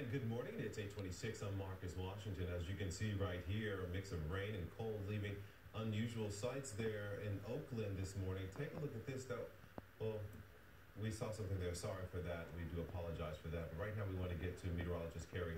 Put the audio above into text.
And good morning. It's 826. I'm Marcus Washington. As you can see right here, a mix of rain and cold leaving unusual sights there in Oakland this morning. Take a look at this, though. Well, we saw something there. Sorry for that. We do apologize for that. But right now, we want to get to meteorologist Kari